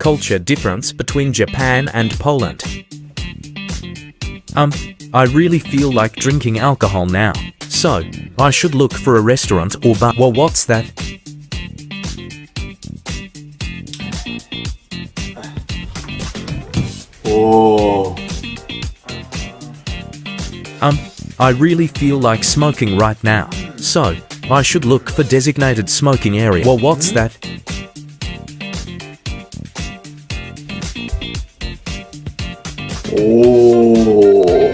culture difference between Japan and Poland. Um, I really feel like drinking alcohol now. So, I should look for a restaurant or bar. Well, what's that? 오. Um, I really feel like smoking right now. So, I should look for designated smoking area. Well, what's that? おお